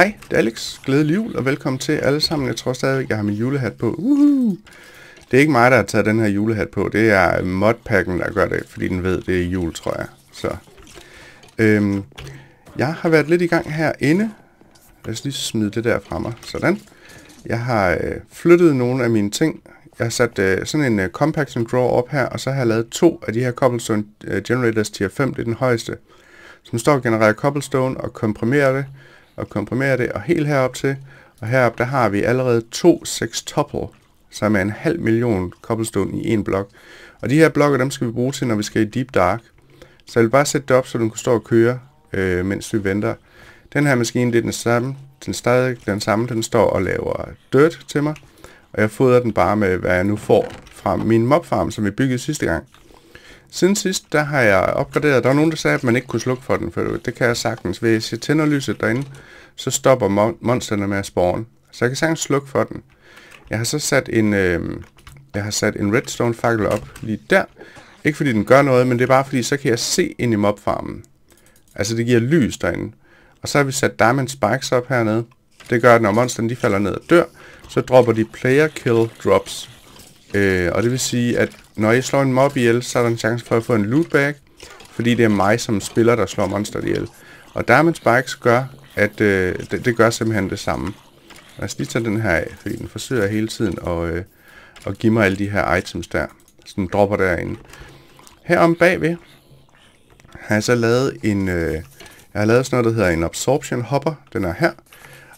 Hej, det er Alex. Glædelig jul og velkommen til alle sammen. Jeg tror stadigvæk, jeg har min julehat på. Uhuh. Det er ikke mig, der har taget den her julehat på. Det er modpacken, der gør det, fordi den ved, det er jul, tror jeg. Så. Øhm, jeg har været lidt i gang herinde. Lad os lige smide det der fra mig. Sådan. Jeg har øh, flyttet nogle af mine ting. Jeg har sat øh, sådan en øh, compaction drawer op her, og så har jeg lavet to af de her cobblestone øh, generators tier 5. Det er den højeste. Som står og genererer cobblestone og komprimerer det og komprimere det, og helt herop til, og herop der har vi allerede to sextuple, som er en halv million cobblestone i en blok. Og de her blokke, dem skal vi bruge til, når vi skal i Deep Dark. Så jeg vil bare sætte det op, så den kan stå og køre, øh, mens vi venter. Den her maskine, det er den samme. Den stadig den samme. Den står og laver dirt til mig. Og jeg fodrer den bare med, hvad jeg nu får fra min mobfarm, som vi byggede sidste gang. Siden sidst, der har jeg opgraderet. Der var nogen, der sagde, at man ikke kunne slukke for den, for det kan jeg sagtens. Hvis jeg tænder lyset derinde, så stopper mon monsterne med at spawn. Så jeg kan sagtens slukke for den. Jeg har så sat en, øh, jeg har sat en redstone fakkel op lige der. Ikke fordi den gør noget, men det er bare fordi, så kan jeg se ind i mobfarmen. Altså det giver lys derinde. Og så har vi sat diamond spikes op hernede. Det gør, at når monsterne de falder ned og dør, så dropper de player kill drops. Øh, og det vil sige, at når jeg slår en mob ihjel, så er der en chance for at få en loot bag, fordi det er mig som spiller, der slår monster ihjel. Og Diamond Spikes gør, at øh, det, det gør simpelthen det samme. Lad os lige tage den her af, fordi den forsøger hele tiden at, øh, at give mig alle de her items der, så den dropper derinde. Herom bagved har jeg så lavet en, øh, jeg har lavet sådan noget, der hedder en absorption hopper, den er her,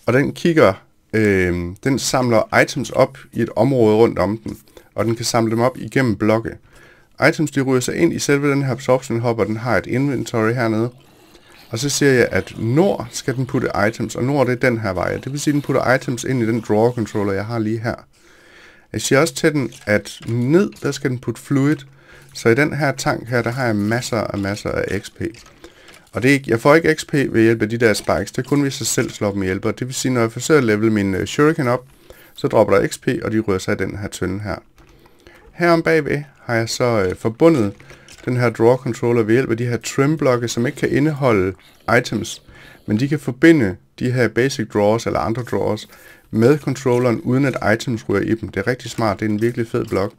og den kigger, øh, den samler items op i et område rundt om den og den kan samle dem op igennem blokke. Items de ryger sig ind i selve den her absorption hopper, den har et inventory hernede. Og så siger jeg, at nord skal den putte items, og nord det er den her vej. Det vil sige, at den putter items ind i den drawer controller, jeg har lige her. Jeg siger også til den, at ned, der skal den putte fluid. Så i den her tank her, der har jeg masser og masser af XP. Og det er ikke, jeg får ikke XP ved hjælp af de der spikes, det er kun hvis jeg selv slår dem hjælp. Og det vil sige, når jeg forsøger at level min øh, shuriken op, så dropper der XP, og de rører sig i den her tynde her. Herom bagved har jeg så øh, forbundet den her draw controller ved hjælp af de her trim blokke, som ikke kan indeholde items, men de kan forbinde de her basic drawers eller andre drawers med controlleren, uden at items ryger i dem. Det er rigtig smart, det er en virkelig fed blok.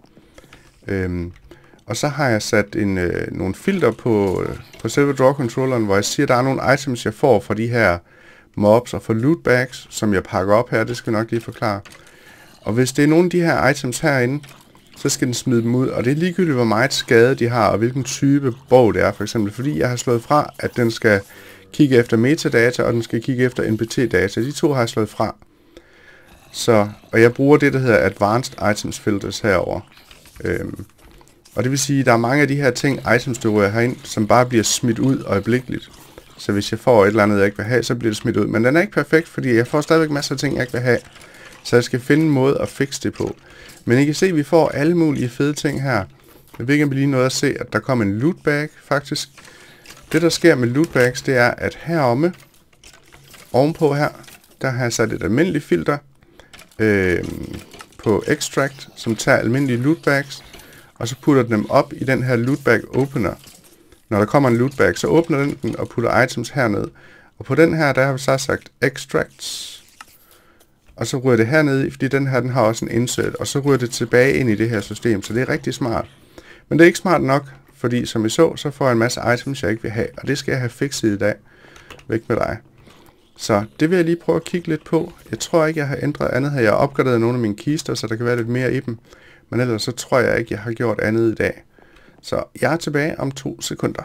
Øhm, og så har jeg sat en, øh, nogle filter på, øh, på selve draw controlleren, hvor jeg siger, at der er nogle items, jeg får fra de her mobs og fra loot bags, som jeg pakker op her, det skal jeg nok lige forklare. Og hvis det er nogle af de her items herinde, så skal den smide dem ud. Og det er ligegyldigt, hvor meget skade de har, og hvilken type bog det er, for eksempel. Fordi jeg har slået fra, at den skal kigge efter metadata, og den skal kigge efter NPT-data. De to har jeg slået fra. Så, og jeg bruger det, der hedder Advanced Items Filters herover. Øhm, og det vil sige, at der er mange af de her ting, items, du rører herind, som bare bliver smidt ud øjeblikkeligt. Så hvis jeg får et eller andet, jeg ikke vil have, så bliver det smidt ud. Men den er ikke perfekt, fordi jeg får stadigvæk masser af ting, jeg ikke vil have. Så jeg skal finde en måde at fikse det på. Men I kan se, at vi får alle mulige fede ting her. Jeg ved ikke, om vi lige nåede at se, at der kom en loot bag, faktisk. Det, der sker med loot bags, det er, at heromme, ovenpå her, der har jeg sat et almindeligt filter øh, på extract, som tager almindelige loot bags, og så putter dem op i den her loot bag opener. Når der kommer en loot bag, så åbner den den og putter items herned. Og på den her, der har vi så sagt extracts og så ryger det hernede, fordi den her den har også en insert, og så ryger det tilbage ind i det her system, så det er rigtig smart. Men det er ikke smart nok, fordi som I så, så får jeg en masse items, jeg ikke vil have, og det skal jeg have fikset i dag. Væk med dig. Så det vil jeg lige prøve at kigge lidt på. Jeg tror ikke, jeg har ændret andet her. Jeg har opgraderet nogle af mine kister, så der kan være lidt mere i dem. Men ellers så tror jeg ikke, jeg har gjort andet i dag. Så jeg er tilbage om to sekunder.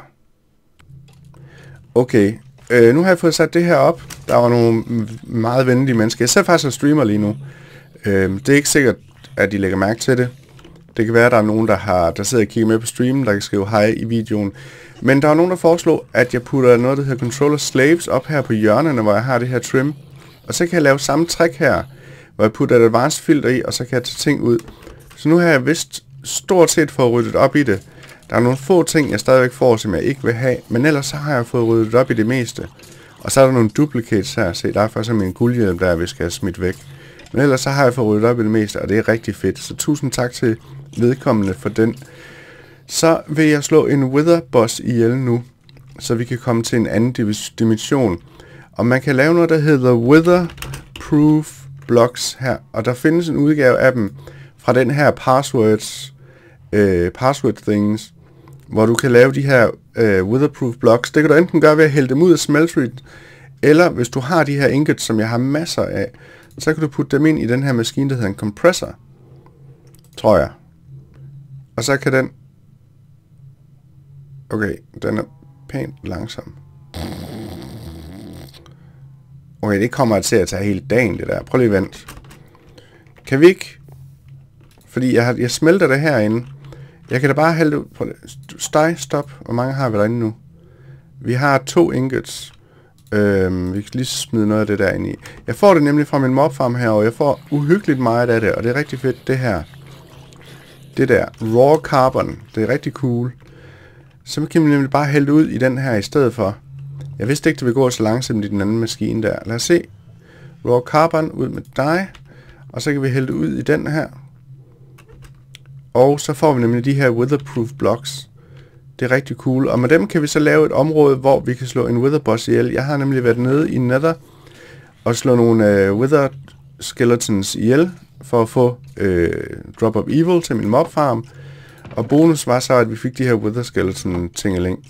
Okay, Øh, nu har jeg fået sat det her op. Der var nogle meget venlige mennesker. Jeg ser faktisk en streamer lige nu. Øh, det er ikke sikkert, at de lægger mærke til det. Det kan være, at der er nogen, der, har, der sidder og kigger med på streamen, der kan skrive hej i videoen. Men der er nogen, der foreslår, at jeg putter noget, der hedder Controller Slaves op her på hjørnerne, hvor jeg har det her trim. Og så kan jeg lave samme trick her, hvor jeg putter et advanced filter i, og så kan jeg tage ting ud. Så nu har jeg vist stort set fået ryddet op i det. Der er nogle få ting, jeg stadigvæk får, som jeg ikke vil have, men ellers så har jeg fået ryddet op i det meste. Og så er der nogle duplicates her. Se, der er faktisk min guldhjelm, der vi skal have smidt væk. Men ellers så har jeg fået ryddet op i det meste, og det er rigtig fedt. Så tusind tak til vedkommende for den. Så vil jeg slå en Wither Boss ihjel nu, så vi kan komme til en anden dimension. Og man kan lave noget, der hedder Wither Proof Blocks her. Og der findes en udgave af dem fra den her passwords, øh, password things, hvor du kan lave de her øh, weatherproof blocks. Det kan du enten gøre ved at hælde dem ud af smeltery, eller hvis du har de her ingots, som jeg har masser af, så kan du putte dem ind i den her maskine, der hedder en compressor. Tror jeg. Og så kan den... Okay, den er pænt langsom. Okay, det kommer til at tage hele dagen, det der. Prøv lige at vente. Kan vi ikke... Fordi jeg, har, jeg smelter det herinde. Jeg kan da bare hælde på det. Steg, stop. Hvor mange har vi derinde nu? Vi har to ingots. Øhm, vi kan lige smide noget af det der ind i. Jeg får det nemlig fra min mobfarm her, og jeg får uhyggeligt meget af det, og det er rigtig fedt, det her. Det der, raw carbon, det er rigtig cool. Så kan vi nemlig bare hælde ud i den her i stedet for. Jeg vidste ikke, det ville gå så langsomt i den anden maskine der. Lad os se. Raw carbon ud med dig, og så kan vi hælde det ud i den her. Og så får vi nemlig de her weatherproof blocks. Det er rigtig cool. Og med dem kan vi så lave et område, hvor vi kan slå en wither boss ihjel. Jeg har nemlig været nede i Nether og slå nogle øh, wither skeletons ihjel for at få øh, drop Up evil til min mob farm. Og bonus var så, at vi fik de her wither skeleton tingeling.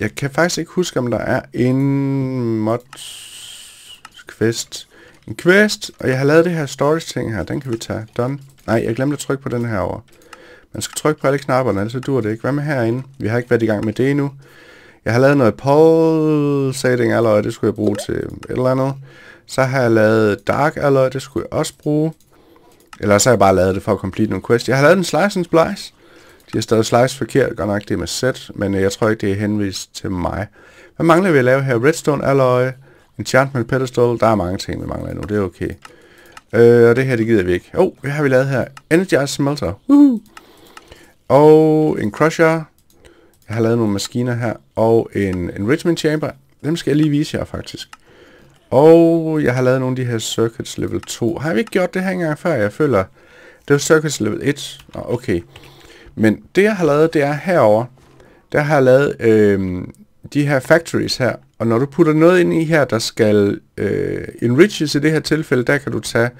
Jeg kan faktisk ikke huske, om der er en mod quest. En quest, og jeg har lavet det her storage ting her. Den kan vi tage. Done. Nej, jeg glemte at trykke på den her over. Man skal trykke på alle knapperne, ellers så dur det ikke. Hvad med herinde? Vi har ikke været i gang med det endnu. Jeg har lavet noget pulsating alloy, det skulle jeg bruge til et eller andet. Så har jeg lavet dark alloy, det skulle jeg også bruge. Eller så har jeg bare lavet det for at complete nogle quest. Jeg har lavet en slice and splice. De har stadig slice forkert, godt nok det er med set, men øh, jeg tror ikke, det er henvist til mig. Hvad mangler vi at lave her? Redstone alloy, enchantment pedestal, der er mange ting, vi mangler endnu, det er okay. Øh, og det her, det gider vi ikke. Oh, hvad har vi lavet her? Energize smelter. Woohoo! Og en crusher. Jeg har lavet nogle maskiner her. Og en enrichment chamber. Dem skal jeg lige vise jer faktisk. Og jeg har lavet nogle af de her circuits level 2. Har vi ikke gjort det her engang før? Jeg føler, det var circuits level 1. Nå, okay. Men det jeg har lavet, det er herover. Der har jeg lavet øh, de her factories her. Og når du putter noget ind i her, der skal øh, enriches i det her tilfælde, der kan du tage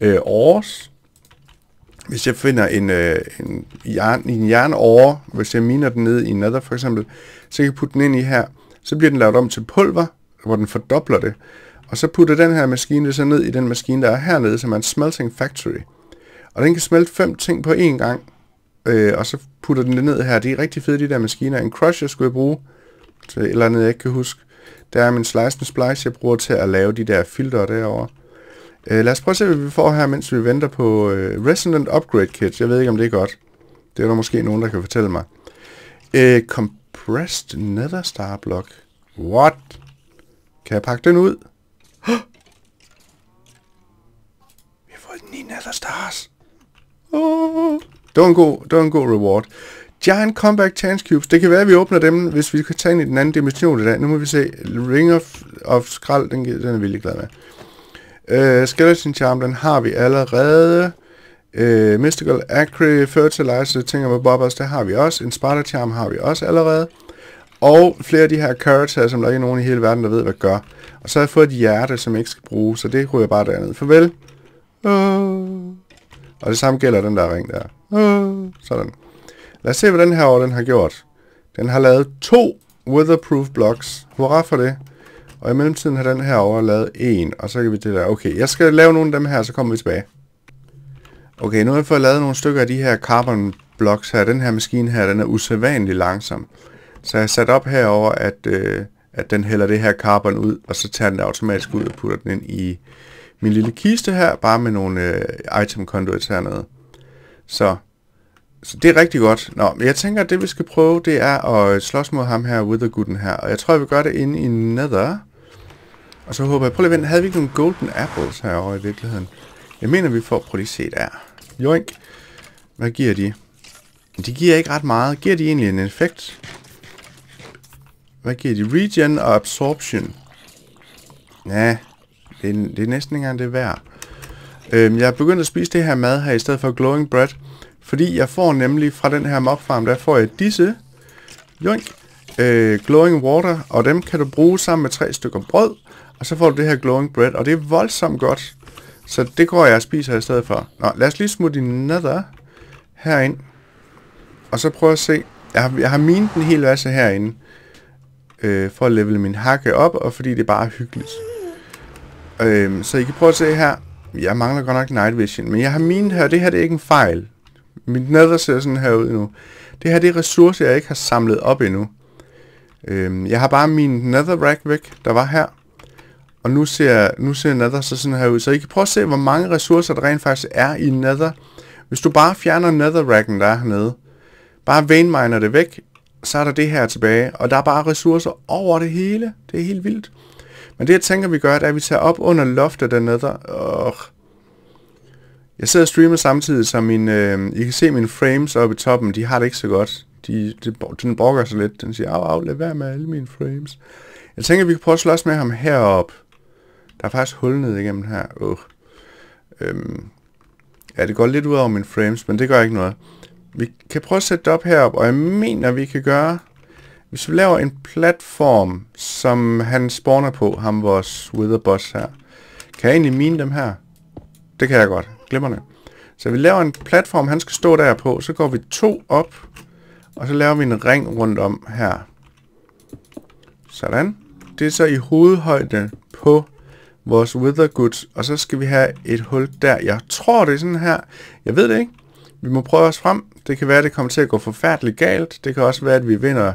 øh, ores. Hvis jeg finder en, øh, en, jern, en jernore, hvis jeg miner den ned i nether for eksempel, så kan jeg putte den ind i her. Så bliver den lavet om til pulver, hvor den fordobler det. Og så putter den her maskine så ned i den maskine, der er hernede, som er en smelting factory. Og den kan smelte fem ting på én gang. Øh, og så putter den det ned her. Det er rigtig fede, de der maskiner. En crusher skulle jeg bruge til et eller andet, jeg ikke kan huske. Der er min slice and splice, jeg bruger til at lave de der filter derovre. Øh, lad os prøve at se, hvad vi får her, mens vi venter på øh, Resonant Upgrade Kit. Jeg ved ikke, om det er godt. Det er der måske nogen, der kan fortælle mig. Øh, compressed Nether Star Block. What? Kan jeg pakke den ud? Vi har fået 9 Nether Stars. Oh. Det var en god, det var en god reward. Giant Comeback Chance Cubes. Det kan være, at vi åbner dem, hvis vi kan tage ind i den anden dimension i dag. Nu må vi se. Ring of, of Skrald, den, den er virkelig glad med. Uh, Skeleton Charm, den har vi allerede. Uh, Mystical Acre Fertilizer, Ting med Bobbers, det har vi også. En Sparta Charm har vi også allerede. Og flere af de her carrots som der ikke er nogen i hele verden, der ved, hvad gør. Og så har jeg fået et hjerte, som jeg ikke skal bruge, så det ryger bare derned. Farvel. Uh. Og det samme gælder den der ring der. Uh. Sådan. Lad os se, hvad den her år den har gjort. Den har lavet to weatherproof blocks. Hurra for det. Og i mellemtiden har den her over lavet en, og så kan vi det der. Okay, jeg skal lave nogle af dem her, så kommer vi tilbage. Okay, nu har jeg fået lavet nogle stykker af de her carbon blocks her. Den her maskine her, den er usædvanligt langsom. Så jeg har sat op herover, at, øh, at den hælder det her carbon ud, og så tager den automatisk ud og putter den ind i min lille kiste her, bare med nogle øh, item conduits hernede. Så så det er rigtig godt. Nå, men jeg tænker, at det vi skal prøve, det er at øh, slås mod ham her, Withergooden her. Og jeg tror, jeg vil gøre det inde i Nether. Og så håber jeg, prøv lige at vente, havde vi ikke nogle golden apples herovre i virkeligheden? Jeg mener, vi får, prøv lige at se der. Joink. Hvad giver de? De giver ikke ret meget. Giver de egentlig en effekt? Hvad giver de? Regen og absorption. Ja, det er, det er næsten ikke engang det værd. Øhm, jeg er begyndt at spise det her mad her, i stedet for glowing bread. Fordi jeg får nemlig fra den her mobfarm, der får jeg disse. Joink. øh, glowing water, og dem kan du bruge sammen med tre stykker brød, og så får du det her glowing bread, og det er voldsomt godt. Så det går jeg og spiser i stedet for. Nå, lad os lige smutte din nether herind. Og så prøve at se. Jeg har, jeg har minet en hel masse herinde. Øh, for at levele min hakke op, og fordi det er bare hyggeligt. Øh, så I kan prøve at se her. Jeg mangler godt nok night vision, men jeg har minet her, det her det er ikke en fejl. Mit nether ser sådan her ud nu. Det her det er ressourcer, jeg ikke har samlet op endnu. Øhm, jeg har bare min nether rack væk, der var her. Og nu ser, nu ser Nether så sådan her ud. Så I kan prøve at se, hvor mange ressourcer der rent faktisk er i Nether. Hvis du bare fjerner nether racken, der er hernede, bare veinminer det væk, så er der det her tilbage. Og der er bare ressourcer over det hele. Det er helt vildt. Men det jeg tænker, vi gør, det er, at vi tager op under loftet der Nether. Og jeg sidder og streamer samtidig, så min, øh, I kan se mine frames oppe i toppen. De har det ikke så godt. De, de, den brokker sig lidt. Den siger, af, af, lad være med alle mine frames. Jeg tænker, vi kan prøve at slås med ham heroppe. Der er faktisk hul ned igennem her. Uh. Øhm. Ja, det går lidt ud over mine frames, men det gør ikke noget. Vi kan prøve at sætte det op herop, og jeg mener, vi kan gøre... Hvis vi laver en platform, som han spawner på, ham vores Witherboss her. Kan jeg egentlig mine dem her? Det kan jeg godt glimrende. Så vi laver en platform, han skal stå der på. Så går vi to op, og så laver vi en ring rundt om her. Sådan. Det er så i hovedhøjde på vores wither goods, og så skal vi have et hul der. Jeg tror, det er sådan her. Jeg ved det ikke. Vi må prøve os frem. Det kan være, at det kommer til at gå forfærdeligt galt. Det kan også være, at vi vinder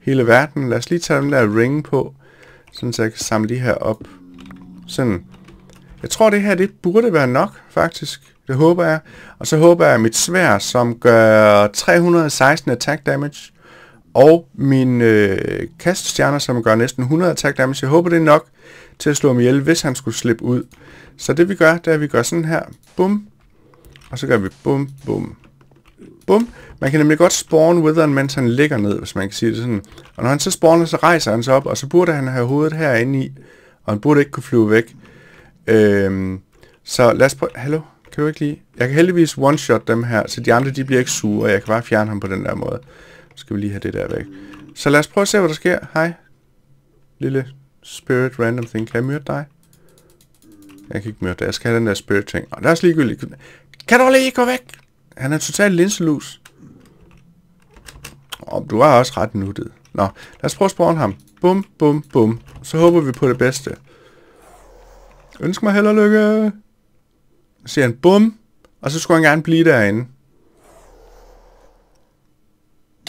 hele verden. Lad os lige tage den der ringe på, sådan så jeg kan samle de her op. Sådan. Jeg tror, det her det burde være nok, faktisk. Det håber jeg. Og så håber jeg, at mit svær, som gør 316 attack damage, og min øh, kaststjerner, som gør næsten 100 attack damage. Jeg håber, det er nok til at slå ham ihjel, hvis han skulle slippe ud. Så det vi gør, det er, at vi gør sådan her. Bum. Og så gør vi bum, bum, bum. Man kan nemlig godt spawn witheren, mens han ligger ned, hvis man kan sige det sådan. Og når han så spawner, så rejser han sig op, og så burde han have hovedet herinde i, og han burde ikke kunne flyve væk. Øhm, så lad os prøve... Hallo? Kan du ikke lige... Jeg kan heldigvis one-shot dem her, så de andre de bliver ikke sure, og jeg kan bare fjerne ham på den der måde. Så skal vi lige have det der væk. Så lad os prøve at se, hvad der sker. Hej. Lille spirit random thing. Kan jeg myrde dig? Jeg kan ikke myrde dig. Jeg skal have den der spirit ting. Og det er også ligegyldigt. Kan du lige gå væk? Han er totalt linselus. Og du er også ret nuttet. Nå, lad os prøve at spawn ham. Bum, bum, bum. Så håber vi på det bedste. Ønsk mig held og lykke. Så siger han bum. Og så skulle han gerne blive derinde.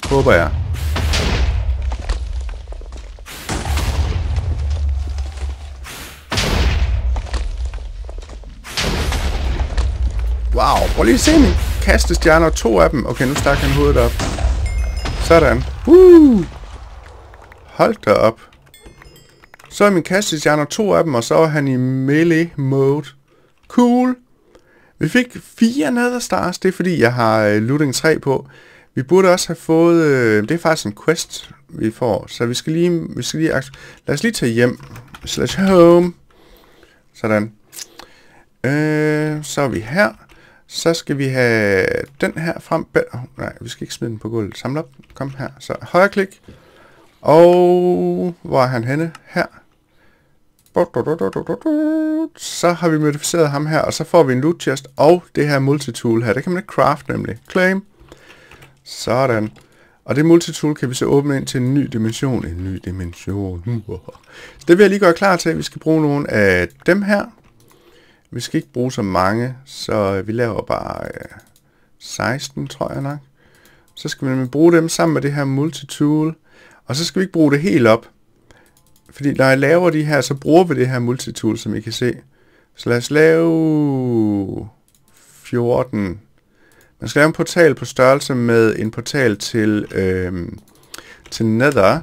Håber jeg. Wow, prøv lige at se min kastestjerner, to af dem. Okay, nu stak han hovedet op. Sådan. Woo! Hold da op. Så er min kastestjerner, to af dem, og så er han i melee mode. Cool. Vi fik fire nether stars, det er fordi jeg har øh, looting 3 på. Vi burde også have fået, øh, det er faktisk en quest, vi får, så vi skal lige, vi skal lige, lad os lige tage hjem, slash home, sådan. Øh, så er vi her, så skal vi have den her frem, oh, nej, vi skal ikke smide den på gulvet, samle op, kom her, så højre klik, og hvor er han henne? Her. Så har vi modificeret ham her, og så får vi en loot chest og det her multitool her. Det kan man ikke craft nemlig. Claim. Sådan. Og det multitool kan vi så åbne ind til en ny dimension. En ny dimension. Det vil jeg lige gøre klar til. Vi skal bruge nogle af dem her. Vi skal ikke bruge så mange, så vi laver bare øh, 16, tror jeg nok. Så skal vi nemlig bruge dem sammen med det her multitool. Og så skal vi ikke bruge det helt op. Fordi når jeg laver de her, så bruger vi det her multitool, som I kan se. Så lad os lave 14 man skal lave en portal på størrelse med en portal til, øh, til Nether.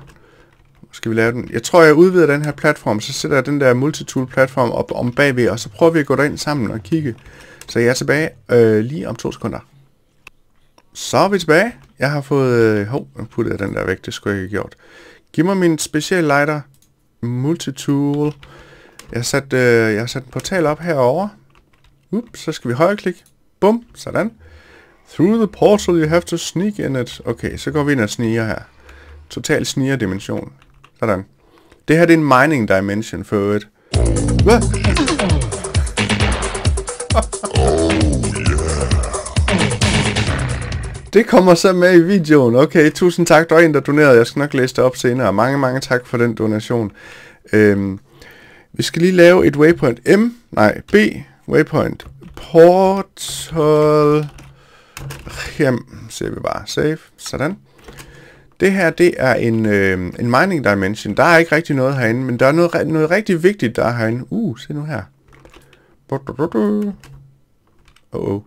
Skal vi lave den? Jeg tror, jeg udvider den her platform, så sætter jeg den der multitool platform op om bagved, og så prøver vi at gå derind sammen og kigge. Så jeg er tilbage øh, lige om to sekunder. Så er vi tilbage. Jeg har fået... Øh, hov, nu puttede jeg den der væk, det skulle jeg ikke have gjort. Giv mig min specielle lighter. Multitool. Jeg har sat, øh, jeg har sat en portal op herover. Up, så skal vi højreklik. Bum, sådan. Through the portal you have to sneak in it. Okay, så går vi ind og sniger her. total sniger-dimension. Sådan. Det her det er en mining dimension for øvrigt. Hvad? Det kommer så med i videoen. Okay, tusind tak. Der er en, der donerede. Jeg skal nok læse det op senere. Mange, mange tak for den donation. Øhm, vi skal lige lave et waypoint M. Nej, B. Waypoint. Portal. Hjem. Ser vi bare. Save. Sådan. Det her, det er en, øh, en mining dimension. Der er ikke rigtig noget herinde, men der er noget, noget rigtig vigtigt, der er herinde. Uh, se nu her. Åh, oh, oh.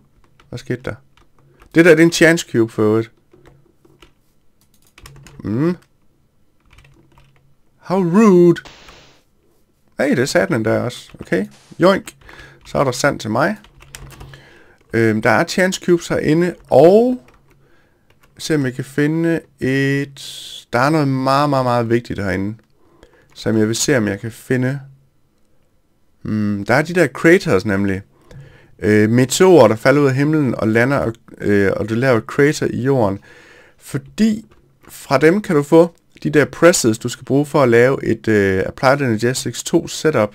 Hvad skete der? Det der, det er en chance cube for øvrigt. Mm. How rude. Hey, det sagde den der også. Okay. Joink. Så er der sand til mig. Øhm, der er chance cubes herinde, og se om jeg kan finde et... Der er noget meget, meget, meget vigtigt herinde, som jeg vil se, om jeg kan finde. Mm, der er de der craters nemlig. Øh, meteorer, der falder ud af himlen og lander, og, øh, og du laver et crater i jorden. Fordi fra dem kan du få de der presses, du skal bruge for at lave et øh, Applied Energetics 2 setup.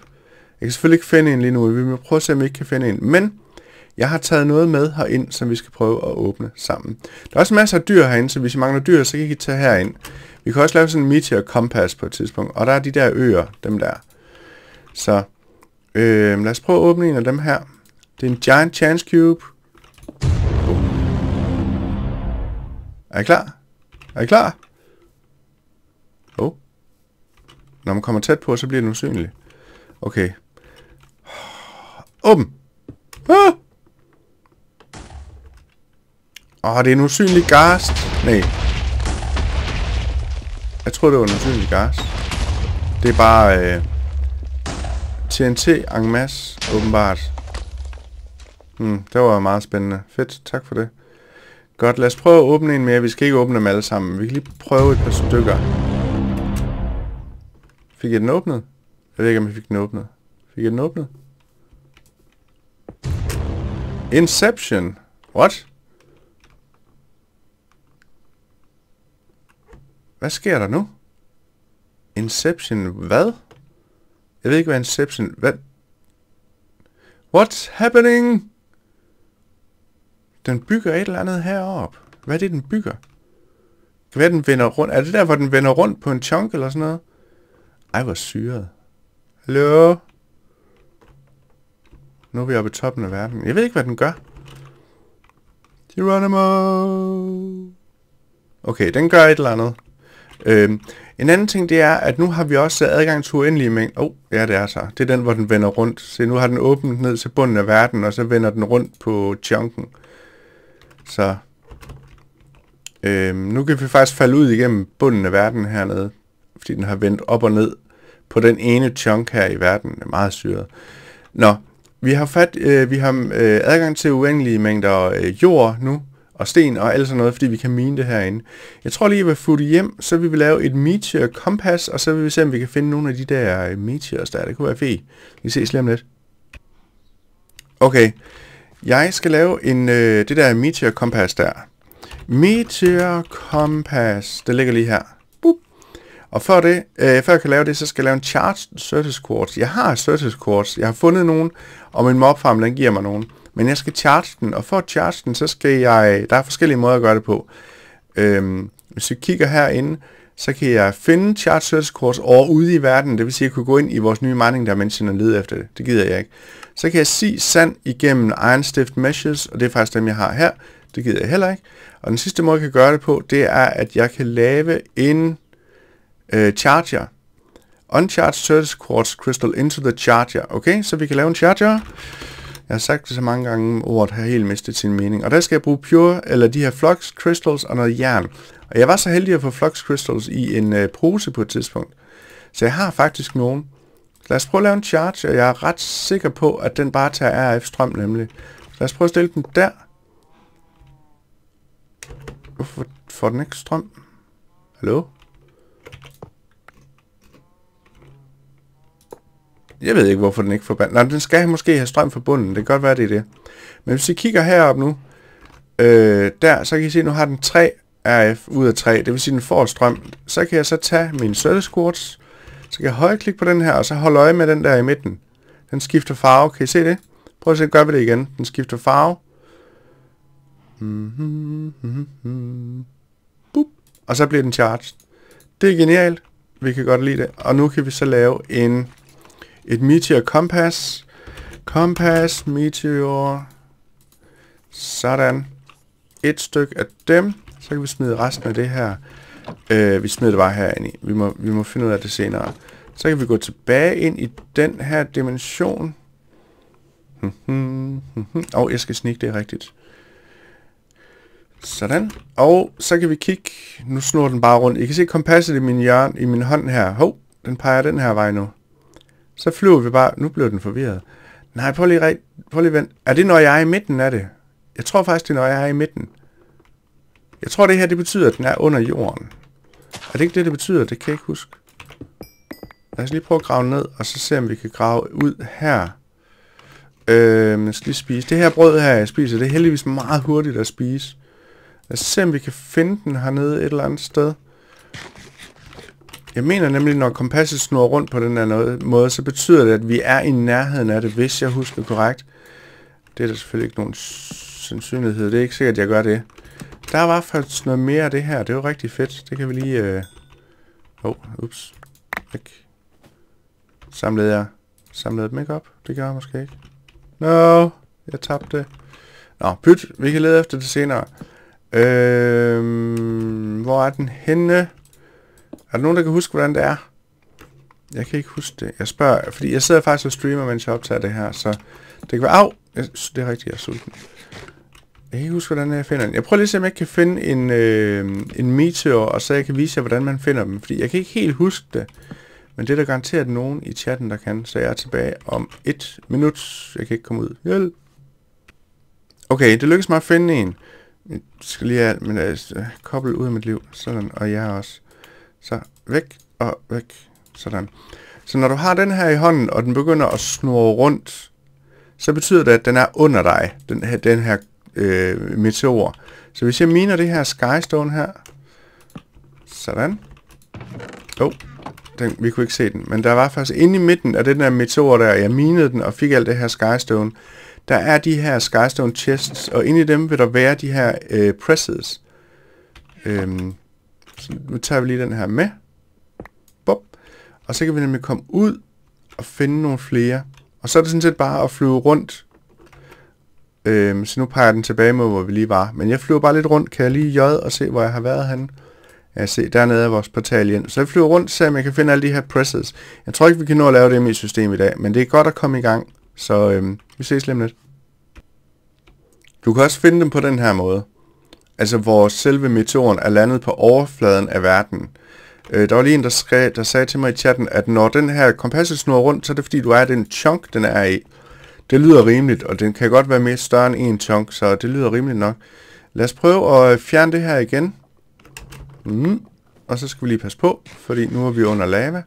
Jeg kan selvfølgelig ikke finde en lige nu, vi må prøve at se, om vi ikke kan finde en. Men jeg har taget noget med herind, som vi skal prøve at åbne sammen. Der er også masser af dyr herinde, så hvis I mangler dyr, så kan I tage herind. Vi kan også lave sådan en meteor compass på et tidspunkt, og der er de der øer, dem der. Så øh, lad os prøve at åbne en af dem her. Det er en giant chance cube. Boom. Er I klar? Er I klar? Oh. Når man kommer tæt på, så bliver den usynlig. Okay. Åben! Ah! Åh, oh, det er en usynlig gas. Nej. Jeg tror det var en usynlig gas. Det er bare øh, TNT en masse, åbenbart. Hmm, det var meget spændende. Fedt, tak for det. Godt, lad os prøve at åbne en mere. Vi skal ikke åbne dem alle sammen. Vi kan lige prøve et par stykker. Fik jeg den åbnet? Jeg ved ikke, om jeg fik den åbnet. Fik jeg den åbnet? Inception. What? Hvad sker der nu? Inception, hvad? Jeg ved ikke, hvad Inception... Hvad? What's happening? Den bygger et eller andet herop. Hvad er det, den bygger? Kan være, den vender rundt. Er det der, hvor den vender rundt på en chunk eller sådan noget? Ej, hvor syret. Hallo? Nu er vi oppe i toppen af verden. Jeg ved ikke, hvad den gør. Geronimo! Okay, den gør et eller andet. Øhm, en anden ting, det er, at nu har vi også adgang til uendelige mængder. Åh, oh, ja, det er så. Det er den, hvor den vender rundt. Se, nu har den åbnet ned til bunden af verden, og så vender den rundt på chunken. Så øhm, nu kan vi faktisk falde ud igennem bunden af verden hernede, fordi den har vendt op og ned på den ene chunk her i verden. Det er meget syret. Nå, vi har, fat, øh, vi har øh, adgang til uendelige mængder øh, jord nu, og sten og alt sådan noget, fordi vi kan mine det herinde. Jeg tror lige, at vi får det hjem, så vil vi lave et meteor kompas, og så vil vi se, om vi kan finde nogle af de der øh, meteors der. Det kunne være fedt. Vi ses lige om lidt. Okay, jeg skal lave en, øh, det der meteor kompas der. Meteor kompas, det ligger lige her. Boop. Og før, det, øh, før jeg kan lave det, så skal jeg lave en charged surface Quartz. Jeg har surface Quartz. Jeg har fundet nogen, og min mobfarm, den giver mig nogen. Men jeg skal charge den, og for at charge den, så skal jeg... Der er forskellige måder at gøre det på. Øhm, hvis vi kigger herinde, så kan jeg finde charge search Quartz over ude i verden. Det vil sige, at jeg kunne gå ind i vores nye mining dimension og lede efter det. Det gider jeg ikke. Så kan jeg sige sand igennem Iron Stift Meshes, og det er faktisk dem, jeg har her. Det gider jeg heller ikke. Og den sidste måde, jeg kan gøre det på, det er, at jeg kan lave en øh, charger. Uncharged Certus Quartz Crystal into the charger. Okay, så vi kan lave en charger. Jeg har sagt det så mange gange, ordet har helt mistet sin mening. Og der skal jeg bruge Pure, eller de her Flux Crystals og noget jern. Og jeg var så heldig at få Flux Crystals i en øh, pose på et tidspunkt. Så jeg har faktisk nogen. Lad os prøve at lave en charge, og jeg er ret sikker på, at den bare tager RF-strøm nemlig. Lad os prøve at stille den der. Hvorfor får den ikke strøm? Hallo? Jeg ved ikke, hvorfor den ikke får band. Nej, den skal måske have strøm fra bunden. Det kan godt være, det er det. Men hvis I kigger herop nu, øh, der, så kan I se, at nu har den tre RF ud af 3, det vil sige, den får strøm. Så kan jeg så tage min service quartz, så kan jeg højreklikke på den her, og så holde øje med den der i midten. Den skifter farve, kan I se det? Prøv at se, gør vi det igen. Den skifter farve. Mm-hmm, mm-hmm. Boop. Og så bliver den charged. Det er genialt. Vi kan godt lide det. Og nu kan vi så lave en et Meteor Compass. Compass, Meteor. Sådan. Et stykke af dem. Så kan vi smide resten af det her. Øh, vi smider det bare herind i. Vi må, vi må finde ud af det senere. Så kan vi gå tilbage ind i den her dimension. Og oh, jeg skal snikke det rigtigt. Sådan. Og så kan vi kigge. Nu snor den bare rundt. I kan se kompasset i min hjørne, i min hånd her. Hov, den peger den her vej nu. Så flyver vi bare... Nu blev den forvirret. Nej, prøv lige, prøv lige vent. Er det, når jeg er i midten af det? Jeg tror faktisk, det er, når jeg er i midten. Jeg tror, det her det betyder, at den er under jorden. Er det ikke det, det betyder? Det kan jeg ikke huske. Lad os lige prøve at grave ned, og så se, om vi kan grave ud her. Øh, jeg skal lige spise. Det her brød her, jeg spiser, det er heldigvis meget hurtigt at spise. Lad os se, om vi kan finde den hernede et eller andet sted. Jeg mener nemlig, når kompasset snurrer rundt på den her måde, så betyder det, at vi er i nærheden af det, hvis jeg husker korrekt. Det er der selvfølgelig ikke nogen sandsynlighed. Det er ikke sikkert, at jeg gør det. Der var faktisk noget mere af det her. Det var rigtig fedt. Det kan vi lige... Øh... Oh, ups. Væk. Samlede jeg... Samlede dem ikke op? Det gør jeg måske ikke. No, jeg tabte. Nå, pyt. Vi kan lede efter det senere. Øh... Hvor er den henne? Er der nogen, der kan huske, hvordan det er? Jeg kan ikke huske det. Jeg spørger, fordi jeg sidder faktisk og streamer, mens jeg optager det her, så det kan være... Au! Det er rigtigt, jeg er sulten. Jeg kan ikke huske, hvordan jeg finder den. Jeg prøver lige at se, om jeg kan finde en, øh, en meteor, og så jeg kan vise jer, hvordan man finder dem. Fordi jeg kan ikke helt huske det. Men det er der garanteret nogen i chatten, der kan. Så jeg er tilbage om et minut. Jeg kan ikke komme ud. Hjælp! Okay, det lykkedes mig at finde en. Jeg skal lige have men, øh, øh koblet ud af mit liv. Sådan, og jeg også. Så væk og væk. Sådan. Så når du har den her i hånden, og den begynder at snurre rundt, så betyder det, at den er under dig, den her, den her øh, meteor. Så hvis jeg miner det her skystone her, sådan. Oh, den, vi kunne ikke se den, men der var faktisk inde i midten af den der meteor der, jeg minede den og fik alt det her skystone, der er de her skystone chests, og inde i dem vil der være de her øh, presses. Øhm, så nu tager vi lige den her med. Bop. Og så kan vi nemlig komme ud og finde nogle flere. Og så er det sådan set bare at flyve rundt. Øhm, så nu peger den tilbage mod, hvor vi lige var. Men jeg flyver bare lidt rundt. Kan jeg lige j og se, hvor jeg har været henne? Ja, se, dernede er vores portal igen. Så jeg flyver rundt, så jeg kan finde alle de her presses. Jeg tror ikke, vi kan nå at lave det i mit system i dag, men det er godt at komme i gang. Så øhm, vi ses lige lidt. Du kan også finde dem på den her måde. Altså, hvor selve meteoren er landet på overfladen af verden. Øh, der var lige en, der, skrev, der sagde til mig i chatten, at når den her kompasset snurrer rundt, så er det fordi, du er den chunk, den er i. Det lyder rimeligt, og den kan godt være mere større end en chunk, så det lyder rimeligt nok. Lad os prøve at øh, fjerne det her igen. Mm. Og så skal vi lige passe på, fordi nu er vi under lava.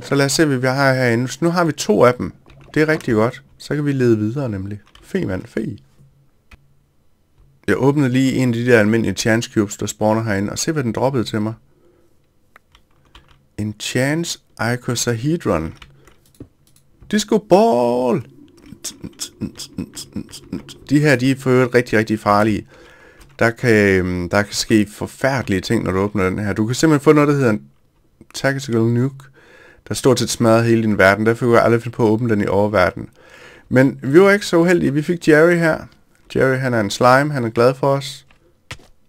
Så lad os se, hvad vi har herinde. Nu har vi to af dem. Det er rigtig godt. Så kan vi lede videre nemlig. Fe mand, fe. Jeg åbnede lige en af de der almindelige chance cubes, der spawner herinde, og se hvad den droppede til mig. En chance icosahedron. Disco ball! De her, de er for rigtig, rigtig farlige. Der kan, øhm, der kan ske forfærdelige ting, når du åbner den her. Du kan simpelthen få noget, der hedder en tactical nuke, der stort set smadrer hele din verden. Derfor kunne jeg aldrig finde på at åbne den i oververden. Men vi var ikke så uheldige. Vi fik Jerry her. Jerry, han er en slime. Han er glad for os.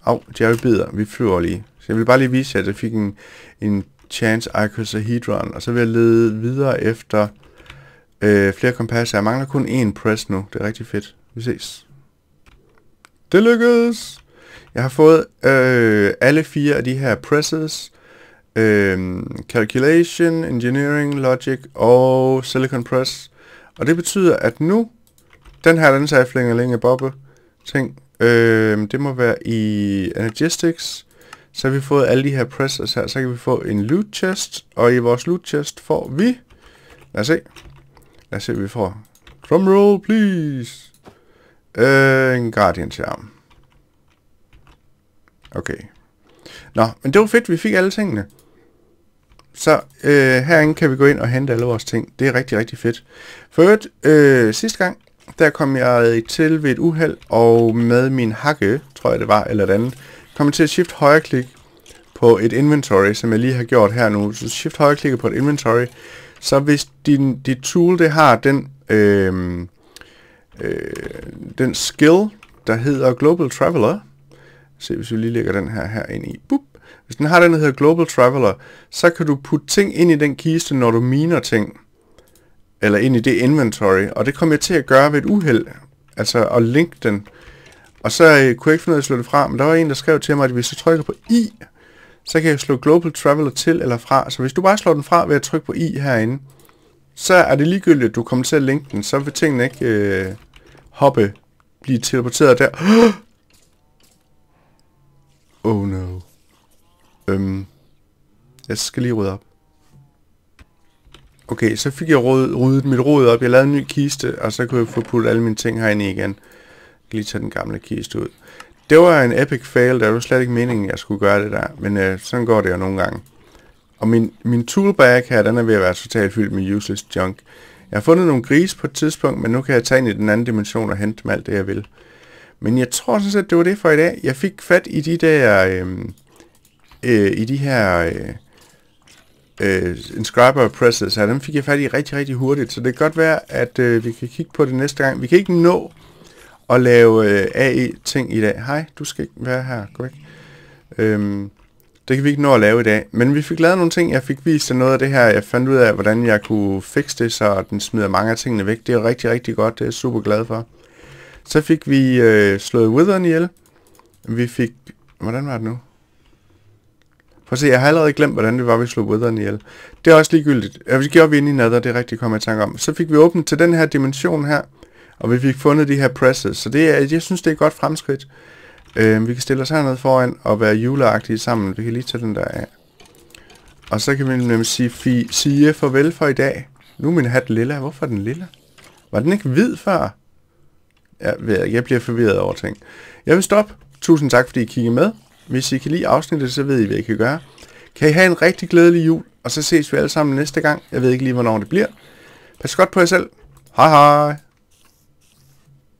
Au, Jerry bider. Vi flyver lige. Så jeg vil bare lige vise jer, at jeg fik en, en chance icosahedron. Og så vil jeg lede videre efter øh, flere kompasser. Jeg mangler kun én press nu. Det er rigtig fedt. Vi ses. Det lykkedes! Jeg har fået øh, alle fire af de her presses. Øh, calculation, Engineering, Logic og Silicon Press. Og det betyder, at nu, den her, den sagde længe bobbe ting, øh, det må være i Energistics. Så har vi fået alle de her presses her. Så kan vi få en loot chest, og i vores loot chest får vi... Lad os se. Lad os se, hvad vi får. Drumroll, please. Øh, en Guardian charm. Okay. Nå, men det var fedt, vi fik alle tingene. Så øh, herinde kan vi gå ind og hente alle vores ting. Det er rigtig, rigtig fedt. For øvrigt, øh, sidste gang, der kom jeg til ved et uheld, og med min hakke, tror jeg det var, eller et andet, kom jeg til at shift højre klik på et inventory, som jeg lige har gjort her nu. Så shift højre klik på et inventory, så hvis din, dit tool, det har den, øh, øh, den skill, der hedder Global Traveler, se hvis vi lige lægger den her, her ind i, Boop. hvis den har den, der hedder Global Traveler, så kan du putte ting ind i den kiste, når du miner ting, eller ind i det inventory, og det kommer jeg til at gøre ved et uheld, altså at linke den, og så øh, kunne jeg ikke finde ud af at slå det fra, men der var en, der skrev til mig, at hvis jeg trykker på I, så kan jeg slå Global Traveler til eller fra. Så hvis du bare slår den fra ved at trykke på I herinde, så er det ligegyldigt, at du kommer til at linke den. Så vil tingene ikke øh, hoppe, blive teleporteret der. Oh no. Øhm, jeg skal lige rydde op. Okay, så fik jeg ryddet, ryddet mit rod op. Jeg lavede en ny kiste, og så kunne jeg få puttet alle mine ting herinde igen. Jeg kan lige tage den gamle kiste ud. Det var en epic fail, der var slet ikke meningen, at jeg skulle gøre det der. Men øh, sådan går det jo nogle gange. Og min, min toolbag her, den er ved at være totalt fyldt med useless junk. Jeg har fundet nogle grise på et tidspunkt, men nu kan jeg tage ind i den anden dimension og hente dem alt det, jeg vil. Men jeg tror sådan set, det var det for i dag. Jeg fik fat i de der... Øh, øh, I de her... Øh, øh, inscriber presses her, dem fik jeg fat i rigtig, rigtig hurtigt. Så det kan godt være, at øh, vi kan kigge på det næste gang. Vi kan ikke nå at lave øh, AE-ting i dag. Hej, du skal ikke være her. Gå væk. Øhm, det kan vi ikke nå at lave i dag. Men vi fik lavet nogle ting. Jeg fik vist noget af det her. Jeg fandt ud af, hvordan jeg kunne fikse det, så den smider mange af tingene væk. Det er rigtig, rigtig godt. Det er jeg super glad for. Så fik vi øh, slået Witheren ihjel. Vi fik... Hvordan var det nu? For at se, jeg har allerede glemt, hvordan det var, vi slog Witheren ihjel. Det er også ligegyldigt. Ja, vi gjorde vi ind i Nether, det er rigtigt kommet i tanke om. Så fik vi åbnet til den her dimension her. Og vi fik fundet de her presses, så det er, jeg synes, det er et godt fremskridt. Øh, vi kan stille os hernede foran og være juleagtige sammen. Vi kan lige tage den der af. Og så kan vi nemlig sige, fi, sige farvel for i dag. Nu er min hat lilla. Hvorfor er den lilla? Var den ikke hvid før? Jeg, jeg bliver forvirret over ting. Jeg vil stoppe. Tusind tak, fordi I kiggede med. Hvis I kan lide afsnittet, så ved I, hvad I kan gøre. Kan I have en rigtig glædelig jul, og så ses vi alle sammen næste gang. Jeg ved ikke lige, hvornår det bliver. Pas godt på jer selv. Hej hej.